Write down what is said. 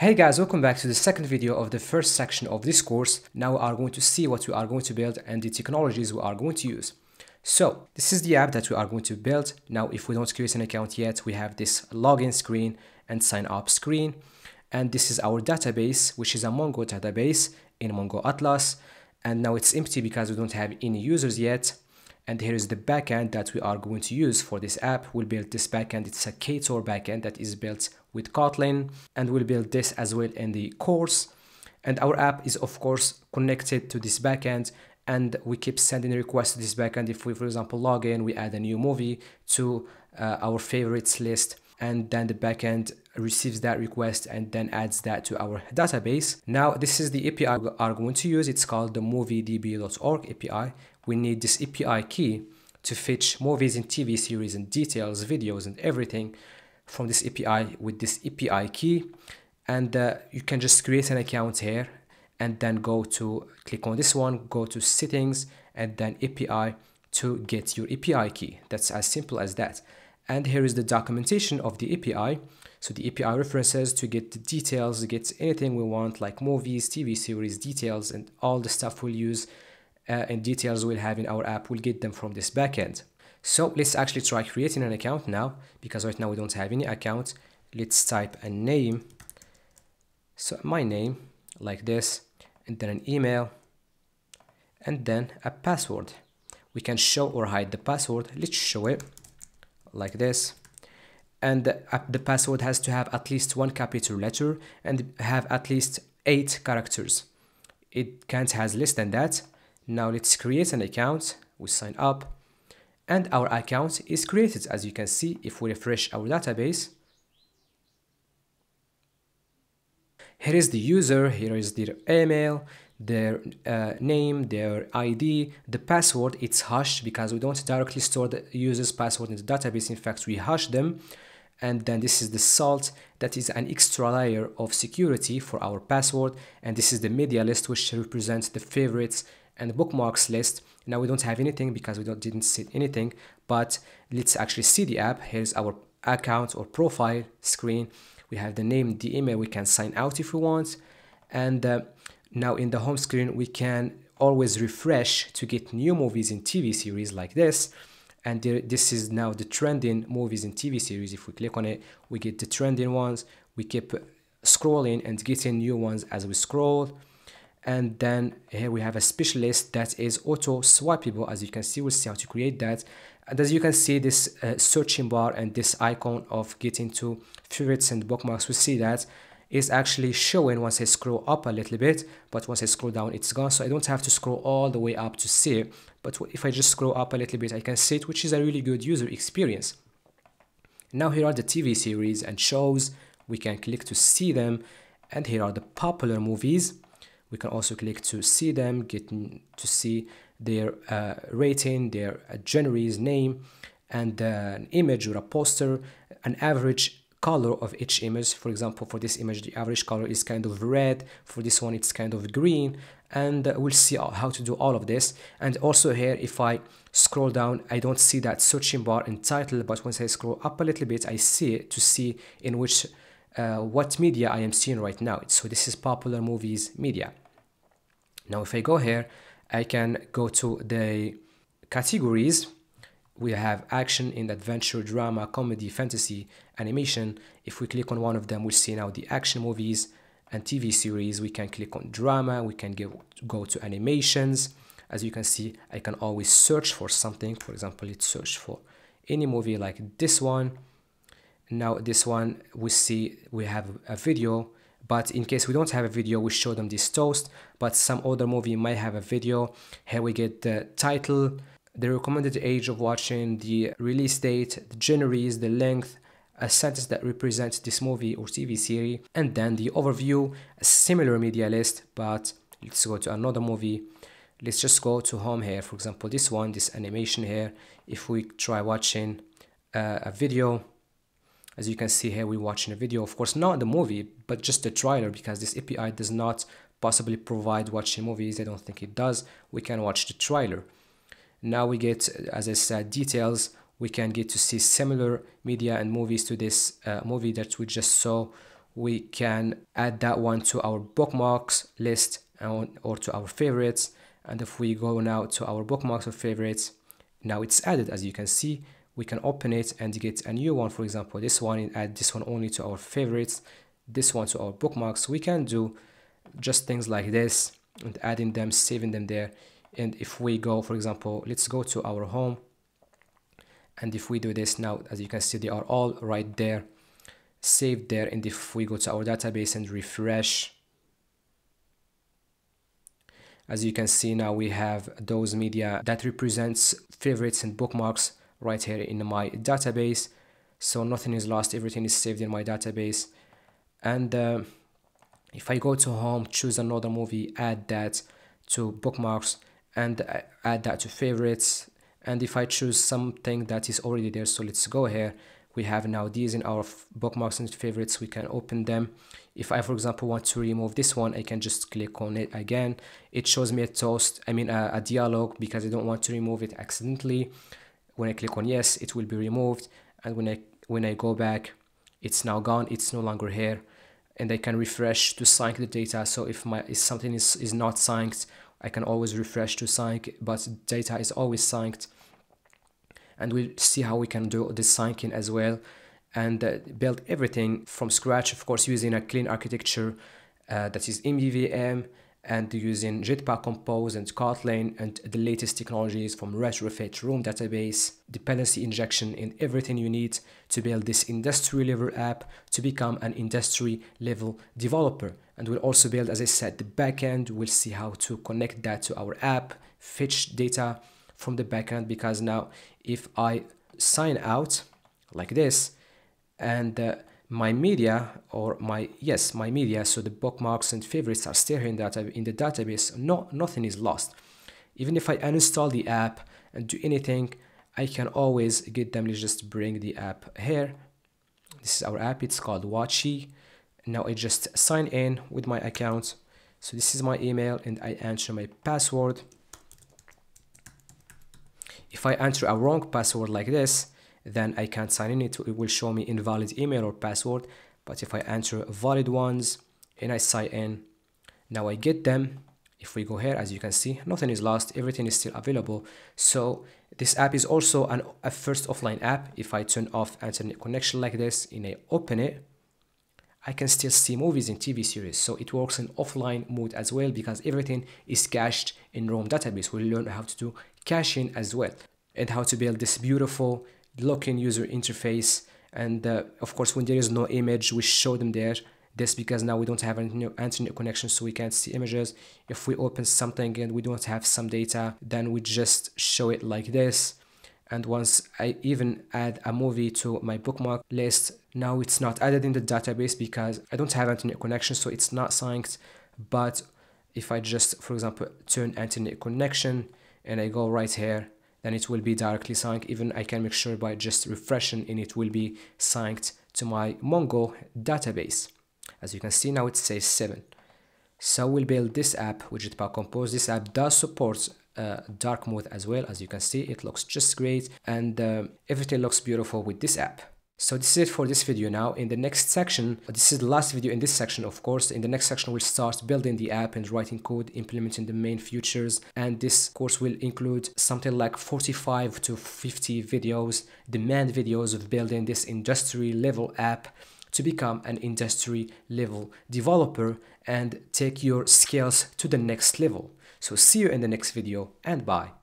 Hey guys, welcome back to the second video of the first section of this course. Now we are going to see what we are going to build and the technologies we are going to use. So this is the app that we are going to build. Now if we don't create an account yet, we have this login screen and sign up screen. And this is our database, which is a Mongo database in Mongo Atlas. And now it's empty because we don't have any users yet. And here is the backend that we are going to use for this app. We'll build this backend. It's a Ktor backend that is built with Kotlin. And we'll build this as well in the course. And our app is of course connected to this backend and we keep sending requests to this backend. If we, for example, log in, we add a new movie to uh, our favorites list and then the backend receives that request and then adds that to our database. Now, this is the API we are going to use. It's called the moviedb.org API. We need this API key to fetch movies and TV series and details, videos and everything from this API with this API key. And uh, you can just create an account here and then go to click on this one, go to settings and then API to get your API key. That's as simple as that. And here is the documentation of the API. So the API references to get the details, get anything we want like movies, TV series, details, and all the stuff we'll use uh, and details we'll have in our app, we'll get them from this backend. So let's actually try creating an account now because right now we don't have any account. Let's type a name. So my name like this and then an email and then a password. We can show or hide the password. Let's show it like this and the password has to have at least one capital letter and have at least eight characters it can't has less than that now let's create an account we sign up and our account is created as you can see if we refresh our database here is the user here is their email their uh, name, their ID, the password, it's hashed because we don't directly store the user's password in the database. In fact, we hash them. And then this is the salt that is an extra layer of security for our password. And this is the media list, which represents the favorites and bookmarks list. Now we don't have anything because we don't didn't see anything, but let's actually see the app. Here's our account or profile screen. We have the name, the email, we can sign out if we want. And uh, now in the home screen, we can always refresh to get new movies and TV series like this. And there, this is now the trending movies and TV series. If we click on it, we get the trending ones. We keep scrolling and getting new ones as we scroll. And then here we have a special list that is auto swipeable. As you can see, we'll see how to create that. And as you can see, this uh, searching bar and this icon of getting to favorites and bookmarks, we see that is actually showing once I scroll up a little bit, but once I scroll down, it's gone. So I don't have to scroll all the way up to see it. But if I just scroll up a little bit, I can see it, which is a really good user experience. Now here are the TV series and shows. We can click to see them. And here are the popular movies. We can also click to see them, get to see their uh, rating, their uh, name, and uh, an image or a poster, an average color of each image. For example for this image the average color is kind of red for this one it's kind of green and uh, we'll see how to do all of this. And also here if I scroll down I don't see that searching bar in title but once I scroll up a little bit I see it to see in which uh, what media I am seeing right now. So this is popular movies media now if I go here I can go to the categories we have action in adventure, drama, comedy, fantasy, animation. If we click on one of them, we see now the action movies and TV series. We can click on drama, we can go, go to animations. As you can see, I can always search for something. For example, let's search for any movie like this one. Now this one, we see we have a video, but in case we don't have a video, we show them this toast, but some other movie might have a video. Here we get the title, the recommended age of watching, the release date, the genres, the length, a sentence that represents this movie or TV series, and then the overview, a similar media list, but let's go to another movie. Let's just go to home here. For example, this one, this animation here. If we try watching uh, a video, as you can see here, we're watching a video. Of course, not the movie, but just the trailer because this API does not possibly provide watching movies. I don't think it does. We can watch the trailer. Now we get, as I said, details. We can get to see similar media and movies to this uh, movie that we just saw we can add that one to our bookmarks list or to our favorites and if we go now to our bookmarks or favorites now it's added as you can see we can open it and get a new one for example this one and add this one only to our favorites this one to our bookmarks. We can do just things like this and adding them saving them there. And if we go for example let's go to our home. And if we do this now as you can see they are all right there saved there. And if we go to our database and refresh as you can see now we have those media that represents favorites and bookmarks right here in my database. So nothing is lost. Everything is saved in my database. And uh, if I go to home choose another movie add that to bookmarks and add that to favorites. And if I choose something that is already there so let's go here. We have now these in our bookmarks and favorites. We can open them. If I for example want to remove this one I can just click on it again. It shows me a toast I mean a, a dialog because I don't want to remove it accidentally when I click on yes it will be removed. And when I when I go back it's now gone it's no longer here. And I can refresh to sync the data. So if my if something is, is not synced I can always refresh to sync but data is always synced. And we'll see how we can do the syncing as well. And uh, build everything from scratch of course using a clean architecture uh, that is MVVM and using Jetpack Compose and Kotlin and the latest technologies from Retrofit, Room Database, dependency injection and everything you need to build this industry level app to become an industry level developer. And we'll also build, as I said, the backend. We'll see how to connect that to our app, fetch data from the backend because now if I sign out like this and uh, my media or my yes my media so the bookmarks and favorites are still here in, data, in the database. No nothing is lost. Even if I uninstall the app and do anything I can always get them. Let's just bring the app here. This is our app. It's called Watchy now I just sign in with my account. So this is my email and I enter my password. If I enter a wrong password like this then I can't sign in. It will show me invalid email or password. But if I enter valid ones and I sign in now I get them. If we go here as you can see nothing is lost. Everything is still available. So this app is also an, a first offline app. If I turn off internet connection like this and I open it I can still see movies and TV series. So it works in offline mode as well because everything is cached in Room database. We'll learn how to do caching as well and how to build this beautiful looking user interface. And uh, of course when there is no image we show them there. This because now we don't have an internet connection so we can't see images. If we open something and we don't have some data then we just show it like this. And once I even add a movie to my bookmark list now it's not added in the database because I don't have internet connection so it's not synced. But if I just for example turn internet connection and I go right here then it will be directly synced even I can make sure by just refreshing and it will be synced to my Mongo database. As you can see now it says 7 so we'll build this app widget Jetpack Compose. This app does support uh, dark mode as well. As you can see it looks just great. And uh, everything looks beautiful with this app so this is it for this video now. In the next section, uh, this is the last video in this section of course. In the next section we'll start building the app and writing code, implementing the main features and this course will include something like 45 to 50 videos, demand videos of building this industry level app to become an industry level developer and take your skills to the next level. So see you in the next video and bye.